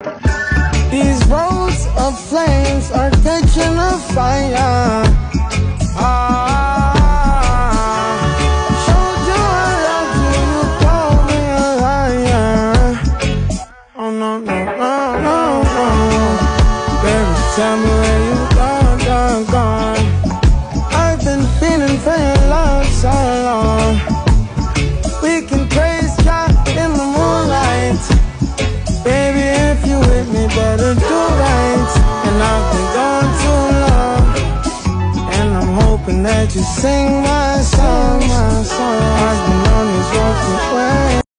These roads of flames are catching a fire. Ah, showed you you, me. Oh no, no, no, no, no. Baby, tell me where you gone, gone, gone. Hoping that you sing my song,